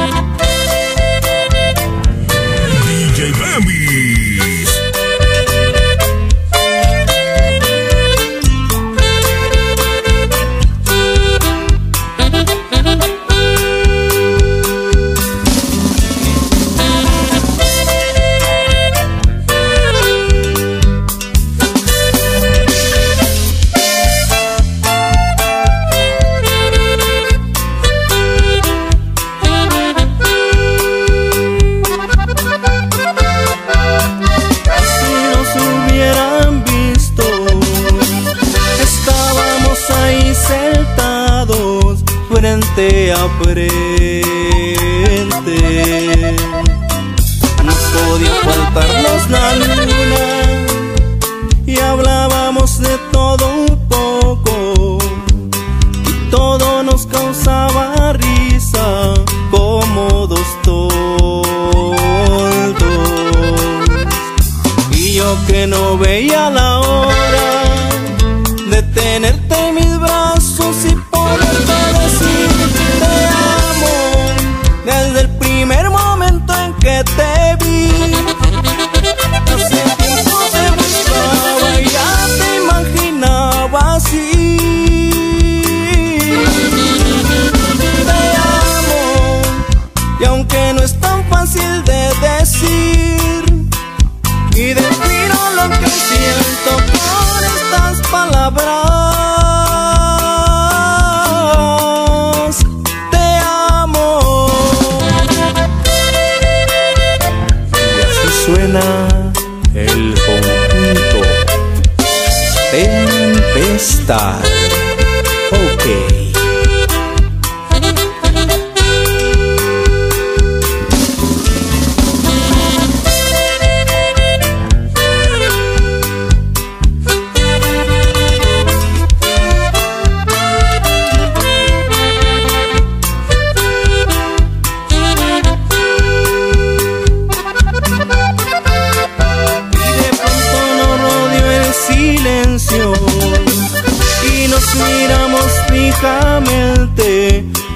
Thank you. Frente a frente. No podía faltarnos la luna y hablábamos de todo un poco y todo nos causaba risa como dos tontos. Y yo que no veía la hora de tenerte palabras. Te amo. Y así suena el conjunto Tempestad.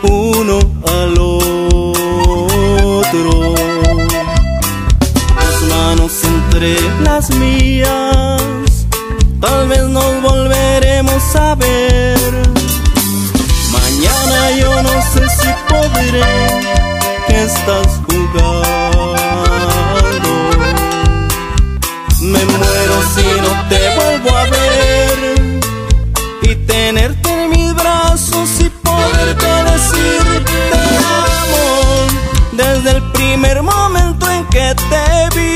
Uno al otro. Las manos entre las mías, tal vez nos volveremos a ver. Mañana yo no sé si podré, que estás jugando. Me primer momento en que te vi.